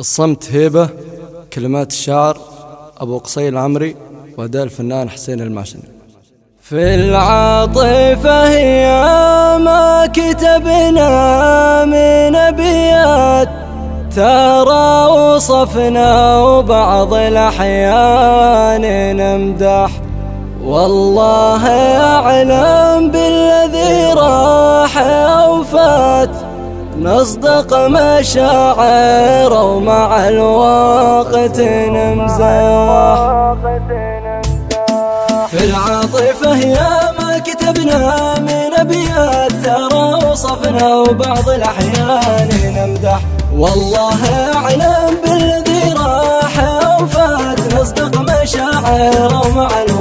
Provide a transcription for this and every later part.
الصمت هيبة كلمات الشاعر أبو قصي العمري وأداء الفنان حسين الماشني في العاطفة هي ما كتبنا من أبيات ترى وصفنا وبعض الأحيان نمدح. والله أعلم بالذي راح نصدق مشاعر ومع الوقت نمزح. في العاطفة يا ما كتبنا من أبيات ترى وصفنا وبعض الأحيان نمدح. والله أعلم بالذي راح وفات نصدق مشاعر ومع الوقت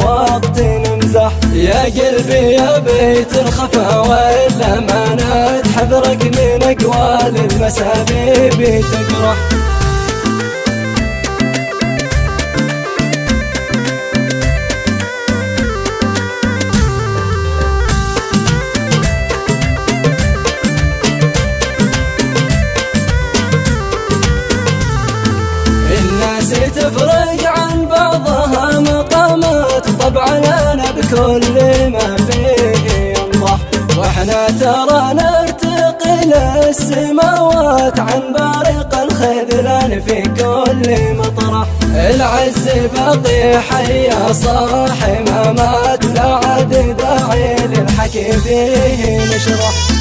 قلبي يا بيت الخفا وإلا ما حذرك من أقوال المسابيب تقرح تفرق عن طبعا بكل ما فيه الله وإحنا ترى نرتب السماوات عن بارق الخذلان في كل مطرح العز باقي حي صاحي ما مات لا عاد داعي للحكي فيه نشرح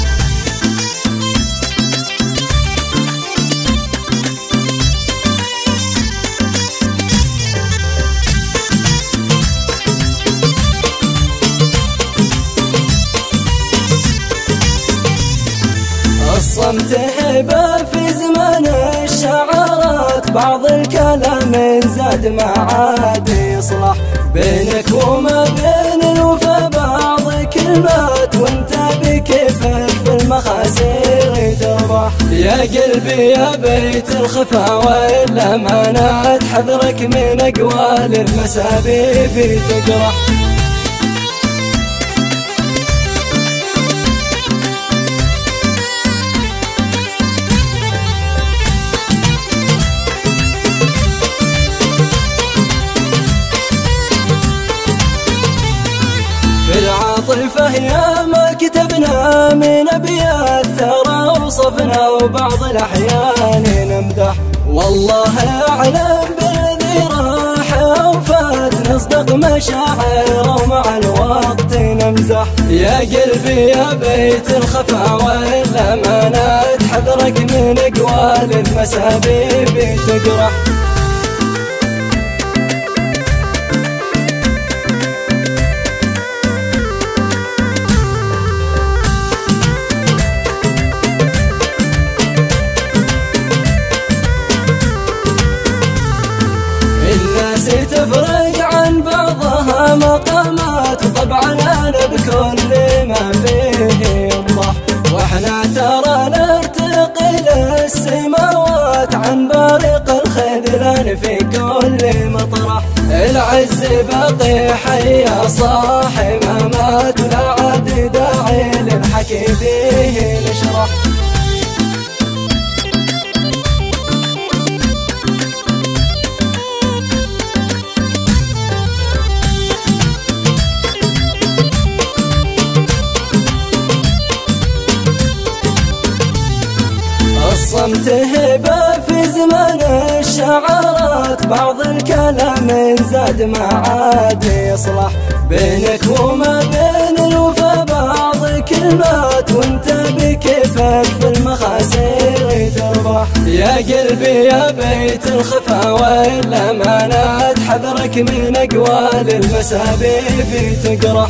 الصمت هبة في زمن الشعارات. بعض الكلام زاد ما عاد يصلح بينك وما بين الوفا. بعض كلمات وانت بكيفك في المخاسر تربح. يا قلبي يا بيت الخفا والامانات حذرك من أقوال المسابيب تقرح العاطفة يا ما كتبنا من أبيات ترى وصفنا وبعض الأحيان نمدح. والله أعلم بالذي راح وفات نصدق مشاعر ومع الوقت نمزح. يا قلبي يا بيت الخفا والأمانات حذرك من أقوال المسابيب تقرح للسماوات عن بارق الخذلان في كل مطرح. العز باقي حي صاحي ما مات لا عاد داعي للحكي فيه نشرح. هبة في زمن الشعارات بعض الكلام زاد ما عاد يصلح. بينك وما بين الوفا بعض كلمات وانت بكيفك في المخاسر تربح. يا قلبي يا بيت الخفا والامانات حذرك من أقوال المسابيب تقرح.